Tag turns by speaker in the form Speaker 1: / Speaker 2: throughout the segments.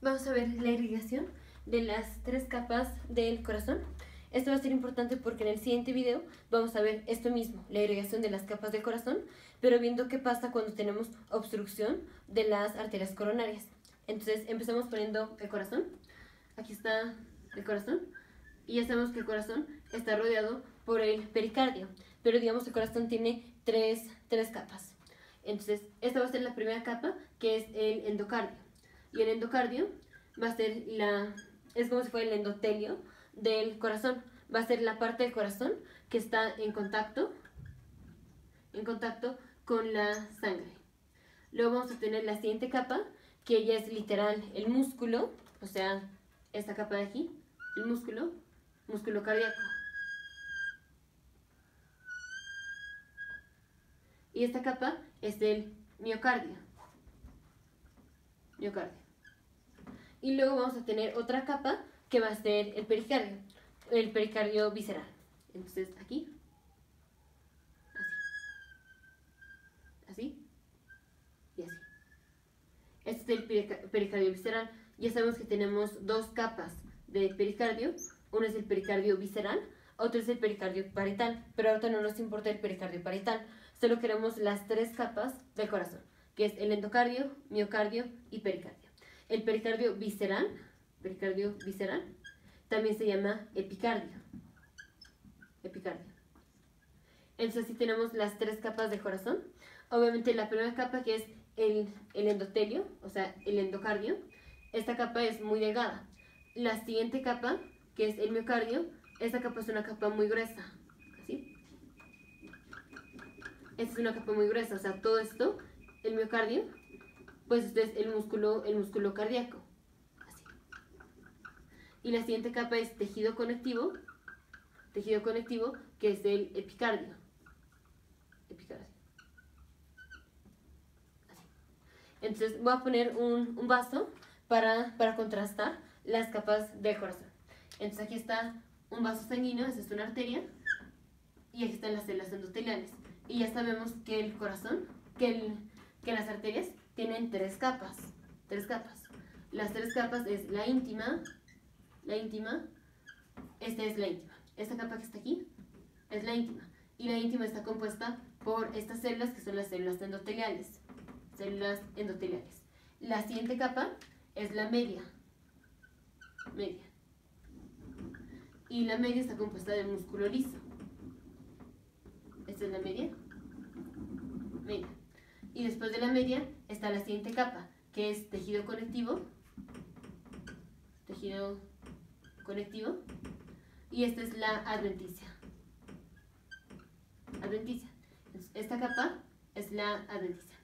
Speaker 1: vamos a ver la irrigación de las tres capas del corazón. Esto va a ser importante porque en el siguiente video vamos a ver esto mismo, la irrigación de las capas del corazón, pero viendo qué pasa cuando tenemos obstrucción de las arterias coronarias. Entonces empezamos poniendo el corazón. Aquí está el corazón. Y ya sabemos que el corazón está rodeado por el pericardio. Pero digamos que el corazón tiene tres, tres capas. Entonces, esta va a ser la primera capa, que es el endocardio. Y el endocardio va a ser la, es como si fuera el endotelio del corazón. Va a ser la parte del corazón que está en contacto, en contacto con la sangre. Luego vamos a tener la siguiente capa, que ya es literal el músculo, o sea, esta capa de aquí, el músculo, músculo cardíaco. Y esta capa es el miocardio. Miocardio. Y luego vamos a tener otra capa que va a ser el pericardio. El pericardio visceral. Entonces aquí. Así. Así. Y así. Este es el pericardio visceral. Ya sabemos que tenemos dos capas de pericardio. Uno es el pericardio visceral, otro es el pericardio parietal. Pero ahorita no nos importa el pericardio parietal solo queremos las tres capas del corazón, que es el endocardio, miocardio y pericardio. El pericardio visceral, pericardio visceral, también se llama epicardio. Epicardio. Entonces así tenemos las tres capas del corazón. Obviamente la primera capa que es el, el endotelio, o sea, el endocardio, esta capa es muy delgada. La siguiente capa, que es el miocardio, esta capa es una capa muy gruesa, esta es una capa muy gruesa, o sea, todo esto, el miocardio, pues esto es el músculo, el músculo cardíaco. Así. Y la siguiente capa es tejido conectivo, tejido conectivo, que es el epicardio. Epicardio. Así. Entonces voy a poner un, vaso para, para contrastar las capas del corazón. Entonces aquí está un vaso sanguíneo, esa es una arteria, y aquí están las células endoteliales. Y ya sabemos que el corazón, que, que las arterias tienen tres capas. Tres capas. Las tres capas es la íntima, la íntima, esta es la íntima. Esta capa que está aquí es la íntima. Y la íntima está compuesta por estas células que son las células endoteliales. Células endoteliales. La siguiente capa es la media. Media. Y la media está compuesta de músculo liso. Esta es la media. Media. Y después de la media está la siguiente capa, que es tejido conectivo. Tejido conectivo. Y esta es la adventicia. Adventicia. esta capa es la adventicia.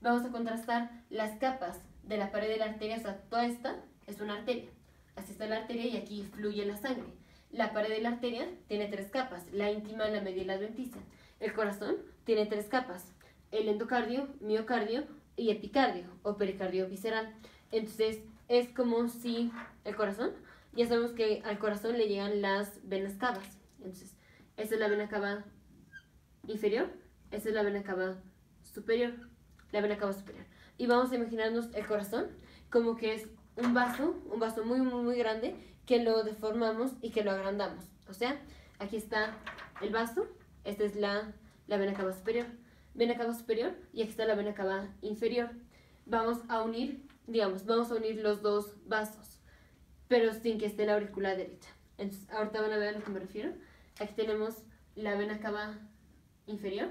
Speaker 1: Vamos a contrastar las capas de la pared de la arteria, o sea, toda esta es una arteria. Así está la arteria y aquí fluye la sangre. La pared de la arteria tiene tres capas, la íntima, la media y la adventicia. El corazón tiene tres capas, el endocardio, miocardio y epicardio o pericardio visceral. Entonces es como si el corazón, ya sabemos que al corazón le llegan las venas cavas. Entonces, esta es la vena cava inferior, esta es la vena cava superior, la vena cava superior. Y vamos a imaginarnos el corazón como que es un vaso, un vaso muy, muy, muy grande que lo deformamos y que lo agrandamos. O sea, aquí está el vaso, esta es la, vena cava superior. Vena cava superior y aquí está la vena cava inferior. Vamos a unir, digamos, vamos a unir los dos vasos, pero sin que esté la aurícula derecha. Entonces, ahorita van a ver a lo que me refiero. Aquí tenemos la vena cava inferior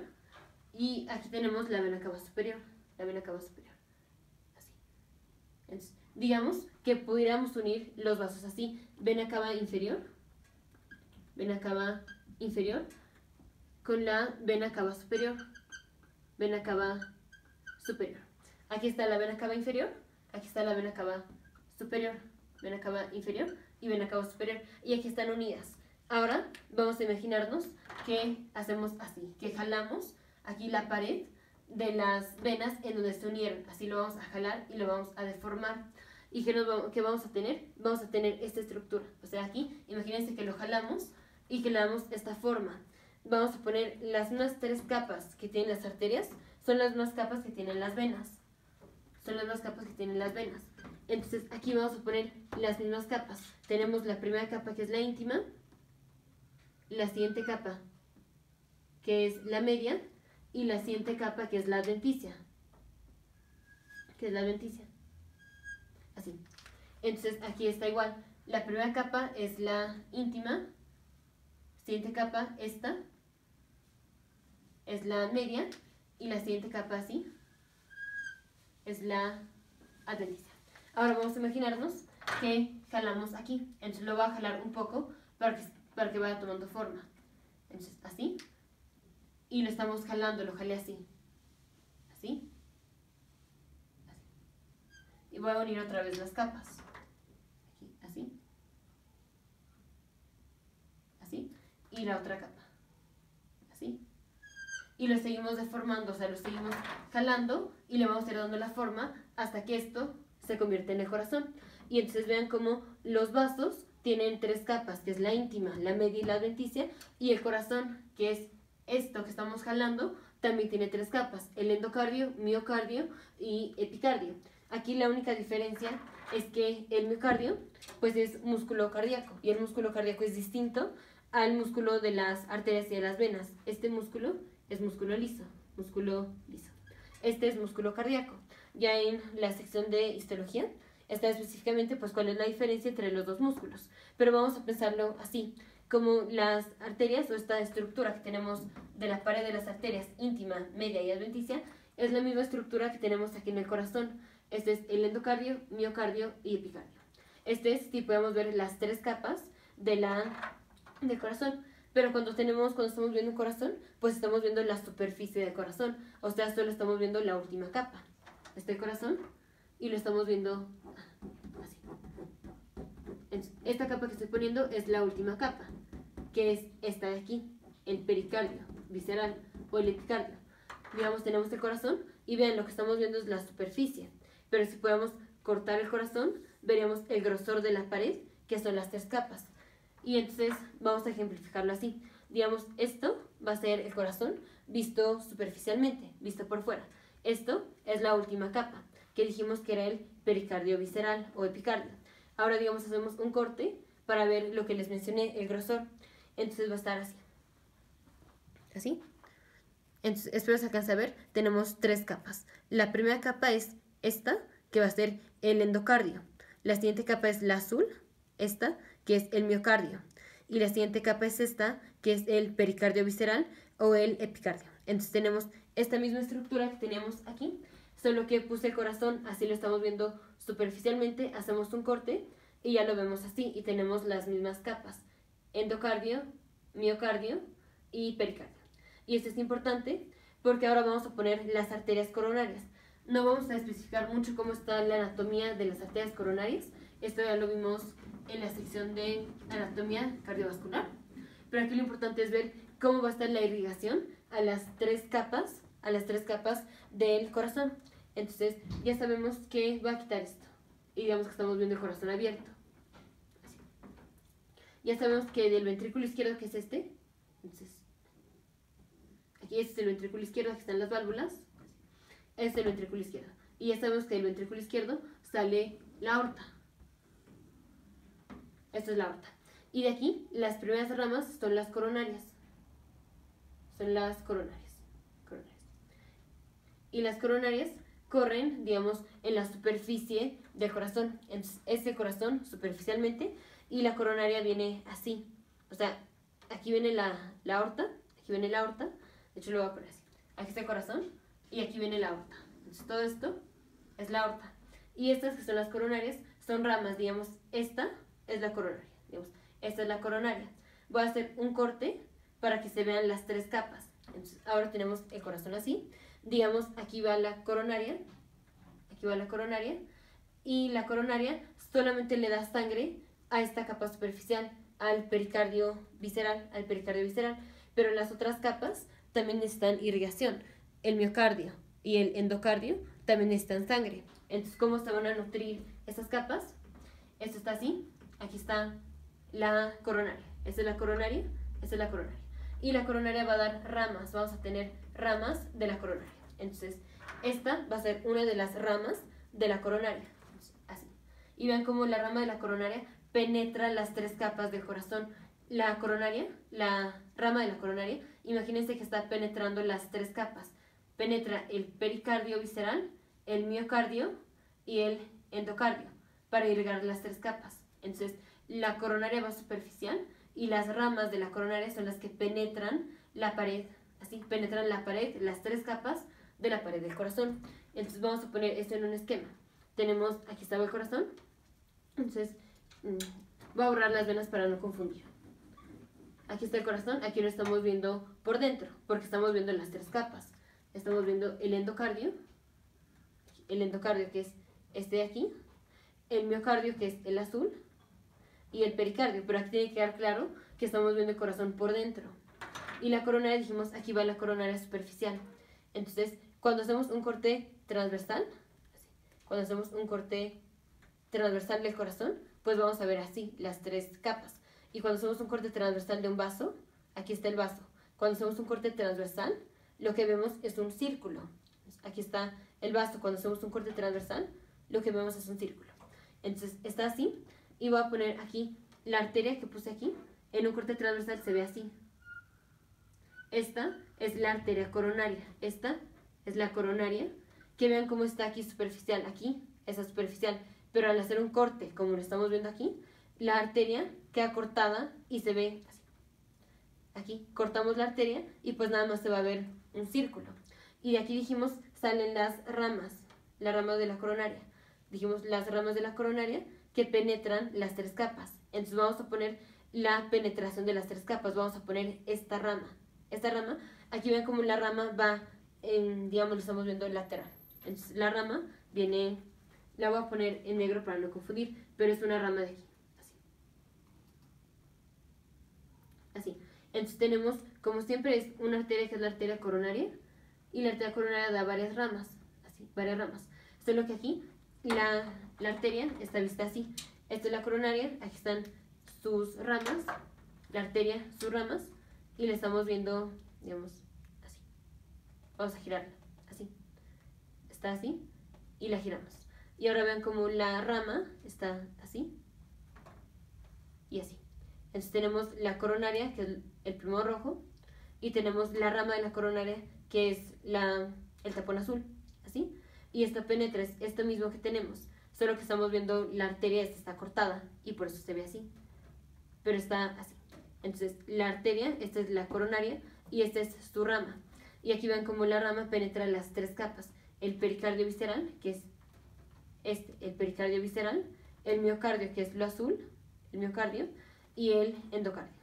Speaker 1: y aquí tenemos la vena cava superior. La vena cava superior. Así. Digamos que pudiéramos unir los vasos así. Vena cava inferior, vena cava inferior con la vena cava superior. Vena cava superior. Aquí está la vena cava inferior, aquí está la vena cava superior, vena cava inferior y vena cava superior. Y aquí están unidas. Ahora vamos a imaginarnos que hacemos así, que jalamos aquí la pared de las venas en donde se unieron. Así lo vamos a jalar y lo vamos a deformar. ¿Y qué, nos qué vamos a tener? Vamos a tener esta estructura. O sea, aquí, imagínense que lo jalamos y que le damos esta forma vamos a poner las mismas tres capas que tienen las arterias, son las mismas capas que tienen las venas. Son las mismas capas que tienen las venas. Entonces aquí vamos a poner las mismas capas. Tenemos la primera capa que es la íntima, la siguiente capa que es la media y la siguiente capa que es la adventicia. Que es la adventicia. Así. Entonces aquí está igual. La primera capa es la íntima, siguiente capa esta es la media y la siguiente capa así es la adventicia. Ahora vamos a imaginarnos que jalamos aquí. Entonces lo voy a jalar un poco para que, para que vaya tomando forma. Entonces así. Y lo estamos jalando, lo jalé así. Así. Así. Y voy a unir otra vez las capas. Así. Así. Y la otra capa. Y lo seguimos deformando, o sea, lo seguimos jalando y le vamos a ir dando la forma hasta que esto se convierte en el corazón. Y entonces vean cómo los vasos tienen tres capas, que es la íntima, la media y la adventicia, y el corazón, que es esto que estamos jalando, también tiene tres capas, el endocardio, miocardio y epicardio. Aquí la única diferencia es que el miocardio pues es músculo cardíaco y el músculo cardíaco es distinto al músculo de las arterias y de las venas. Este músculo es músculo liso, músculo liso. Este es músculo cardíaco. Ya en la sección de histología está específicamente pues cuál es la diferencia entre los dos músculos. Pero vamos a pensarlo así, como las arterias o esta estructura que tenemos de la pared de las arterias íntima, media y adventicia es la misma estructura que tenemos aquí en el corazón. Este es el endocardio, miocardio y epicardio. Este es, si podemos ver, las tres capas de la, del corazón. Pero cuando tenemos, cuando estamos viendo un corazón, pues estamos viendo la superficie del corazón. O sea, solo estamos viendo la última capa. Este corazón y lo estamos viendo así. esta capa que estoy poniendo es la última capa, que es esta de aquí, el pericardio visceral o el epicardio. Digamos, tenemos el corazón y vean, lo que estamos viendo es la superficie. Pero si podemos cortar el corazón, veríamos el grosor de la pared, que son las tres capas. Y entonces vamos a ejemplificarlo así. Digamos, esto va a ser el corazón visto superficialmente, visto por fuera. Esto es la última capa, que dijimos que era el pericardio visceral o epicardio. Ahora, digamos, hacemos un corte para ver lo que les mencioné, el grosor. Entonces va a estar así. ¿Así? Entonces, espero se alcance a ver. Tenemos tres capas. La primera capa es esta, que va a ser el endocardio. La siguiente capa es la azul, esta, que es el miocardio. Y la siguiente capa es esta, que es el pericardio visceral o el epicardio. Entonces tenemos esta misma estructura que teníamos aquí, solo que puse el corazón, así lo estamos viendo superficialmente, hacemos un corte y ya lo vemos así y tenemos las mismas capas, endocardio, miocardio y pericardio. Y esto es importante porque ahora vamos a poner las arterias coronarias. No vamos a especificar mucho cómo está la anatomía de las arterias coronarias, esto ya lo vimos en la sección de anatomía cardiovascular, pero aquí lo importante es ver cómo va a estar la irrigación a las tres capas a las tres capas del corazón. Entonces ya sabemos que va a quitar esto. Y digamos que estamos viendo el corazón abierto. Ya sabemos que del ventrículo izquierdo, que es este, entonces, aquí este es el ventrículo izquierdo, aquí están las válvulas, este es el ventrículo izquierdo. Y ya sabemos que del ventrículo izquierdo sale la aorta. Esto es la aorta. Y de aquí, las primeras ramas son las coronarias. Son las coronarias y las coronarias corren, digamos, en la superficie del corazón. Entonces, este corazón superficialmente y la coronaria viene así. O sea, aquí viene la, la aorta, aquí viene la aorta, de hecho lo voy a poner así. Aquí está el corazón y aquí viene la aorta. Entonces, todo esto es la aorta. Y estas que son las coronarias son ramas, digamos, esta es la coronaria, digamos, esta es la coronaria. Voy a hacer un corte para que se vean las tres capas. Ahora tenemos el corazón así digamos, aquí va la coronaria, aquí va la coronaria, y la coronaria solamente le da sangre a esta capa superficial, al pericardio visceral, al pericardio visceral, pero las otras capas también necesitan irrigación. El miocardio y el endocardio también necesitan sangre. Entonces, ¿cómo se van a nutrir estas capas? Esto está así, aquí está la coronaria, esta es la coronaria, esta es la coronaria. Y la coronaria va a dar ramas, vamos a tener ramas de la coronaria. Entonces, esta va a ser una de las ramas de la coronaria. Así. y vean cómo la rama de la coronaria penetra las tres capas del corazón. La coronaria, la rama de la coronaria, imagínense que está penetrando las tres capas. Penetra el pericardio visceral, el miocardio y el endocardio para irrigar las tres capas. Entonces, la coronaria va superficial y las ramas de la coronaria son las que penetran la pared, así, penetran la pared, las tres capas de la pared del corazón. Entonces vamos a poner esto en un esquema. Tenemos, aquí estaba el corazón, entonces mm, voy a borrar las venas para no confundir. Aquí está el corazón, aquí lo estamos viendo por dentro, porque estamos viendo las tres capas. Estamos viendo el endocardio, el endocardio que es este de aquí, el miocardio que es el azul y el pericardio, pero aquí tiene que quedar claro que estamos viendo el corazón por dentro. Y la coronaria, dijimos, aquí va la coronaria superficial. Entonces, cuando hacemos un corte transversal, cuando hacemos un corte transversal del corazón, pues vamos a ver así las tres capas. Y cuando hacemos un corte transversal de un vaso, aquí está el vaso. Cuando hacemos un corte transversal, lo que vemos es un círculo. Aquí está el vaso. Cuando hacemos un corte transversal, lo que vemos es un círculo. Entonces está así y voy a poner aquí la arteria que puse aquí. En un corte transversal se ve así. Esta es la arteria coronaria. Esta es la coronaria. Que vean cómo está aquí superficial. Aquí, esa superficial. Pero al hacer un corte, como lo estamos viendo aquí, la arteria queda cortada y se ve así. Aquí cortamos la arteria y pues nada más se va a ver un círculo. Y de aquí dijimos salen las ramas, la rama de la coronaria. Dijimos las ramas de la coronaria que penetran las tres capas. Entonces vamos a poner la penetración de las tres capas. Vamos a poner esta rama. Esta rama, aquí ven como la rama va, en, digamos, lo estamos viendo lateral. Entonces la rama viene, la voy a poner en negro para no confundir, pero es una rama de aquí. Así. Así. Entonces tenemos, como siempre, es una arteria que es la arteria coronaria y la arteria coronaria da varias ramas, así, varias ramas. Solo que aquí la, la arteria está vista así. Esta es la coronaria, aquí están sus ramas, la arteria, sus ramas, y la estamos viendo, digamos, así. Vamos a girarla, así. Está así, y la giramos. Y ahora vean cómo la rama está así, y así. Entonces tenemos la coronaria, que es el primo rojo, y tenemos la rama de la coronaria, que es la, el tapón azul, así. Y esta penetra es esto mismo que tenemos, solo que estamos viendo la arteria, esta está cortada, y por eso se ve así. Pero está así. Entonces, la arteria, esta es la coronaria, y esta es su rama. Y aquí ven cómo la rama penetra las tres capas. El pericardio visceral, que es este, el pericardio visceral, el miocardio, que es lo azul, el miocardio, y el endocardio,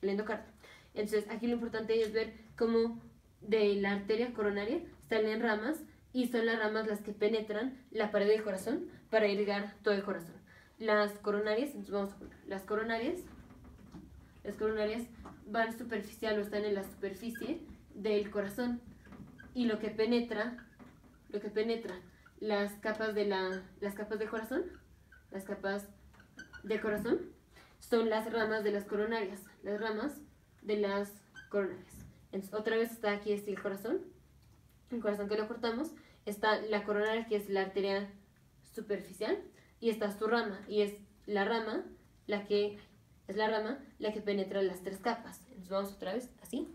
Speaker 1: el endocardio. Entonces, aquí lo importante es ver cómo de la arteria coronaria salen ramas y son las ramas las que penetran la pared del corazón para irrigar todo el corazón. Las coronarias, entonces vamos a poner, las coronarias, las coronarias van superficial o están en la superficie del corazón y lo que penetra, lo que penetra las capas de la, las capas del corazón, las capas del corazón son las ramas de las coronarias, las ramas de las coronarias. Entonces, otra vez está aquí este el corazón, el corazón que lo cortamos, está la coronaria que es la arteria superficial y está su rama y es la rama la que es la rama la que penetra las tres capas. Entonces vamos otra vez así.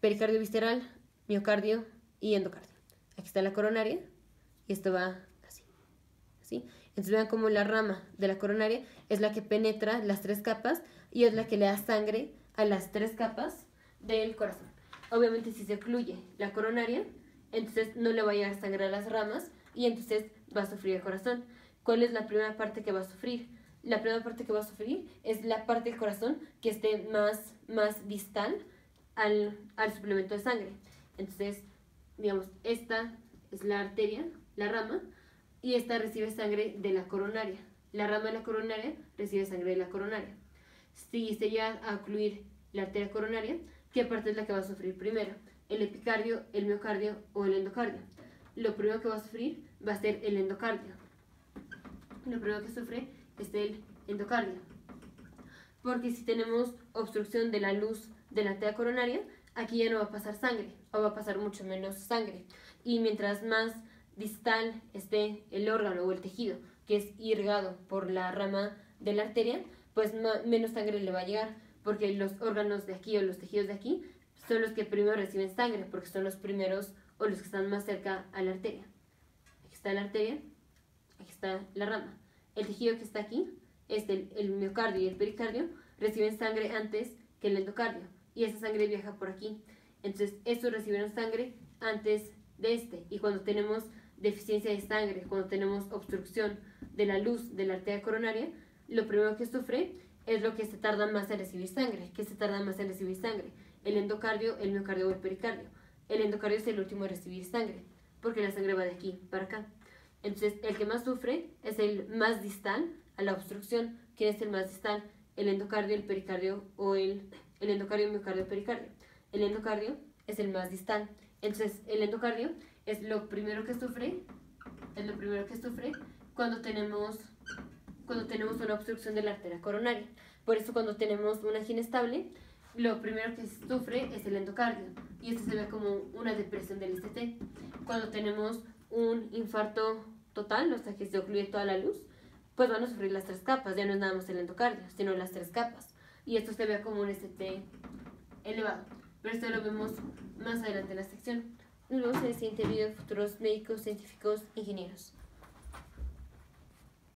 Speaker 1: Pericardio visceral, miocardio y endocardio. Aquí está la coronaria y esto va así. Así. Entonces vean cómo la rama de la coronaria es la que penetra las tres capas y es la que le da sangre a las tres capas del corazón. Obviamente si se ocluye la coronaria, entonces no le va a a las ramas y entonces va a sufrir el corazón. ¿Cuál es la primera parte que va a sufrir? La primera parte que va a sufrir es la parte del corazón que esté más, más distal al, al suplemento de sangre. Entonces, digamos, esta es la arteria, la rama, y esta recibe sangre de la coronaria. La rama de la coronaria recibe sangre de la coronaria. Si se llega a ocluir la arteria coronaria, ¿qué parte es la que va a sufrir primero? ¿El epicardio, el miocardio o el endocardio? Lo primero que va a sufrir va a ser el endocardio. Lo primero que sufre es el endocardio. Porque si tenemos obstrucción de la luz de la arteria coronaria, aquí ya no va a pasar sangre, o va a pasar mucho menos sangre. Y mientras más distal esté el órgano o el tejido que es irrigado por la rama de la arteria, pues menos sangre le va a llegar, porque los órganos de aquí o los tejidos de aquí son los que primero reciben sangre, porque son los primeros o los que están más cerca a la arteria. Aquí está la arteria, aquí está la rama. El tejido que está aquí, es el, miocardio y el pericardio, reciben sangre antes que el endocardio, y esa sangre viaja por aquí. Entonces, estos recibieron sangre antes de este, y cuando tenemos deficiencia de sangre, cuando tenemos obstrucción de la luz de la arteria coronaria, lo primero que sufre es lo que se tarda más en recibir sangre. ¿Qué se tarda más en recibir sangre? El endocardio, el miocardio o el pericardio. El endocardio es el último en recibir sangre, porque la sangre va de aquí para acá. Entonces, el que más sufre es el más distal a la obstrucción. ¿Quién es el más distal? El endocardio, el pericardio o el, el endocardio, miocardio, pericardio. El endocardio es el más distal. Entonces, el endocardio es lo primero que sufre, es lo primero que sufre cuando tenemos, cuando tenemos una obstrucción de la arteria coronaria. Por eso cuando tenemos una angina estable, lo primero que sufre es el endocardio y esto se ve como una depresión del ST. Cuando tenemos un infarto total, o sea que se ocluye toda la luz, pues van a sufrir las tres capas, ya no es nada más el endocardio, sino las tres capas. Y esto se ve como un ST elevado. Pero esto lo vemos más adelante en la sección. Nos vemos en el siguiente video de futuros médicos, científicos, ingenieros.